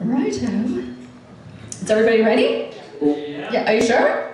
Righto. Is everybody ready? Yeah. yeah. Are you sure?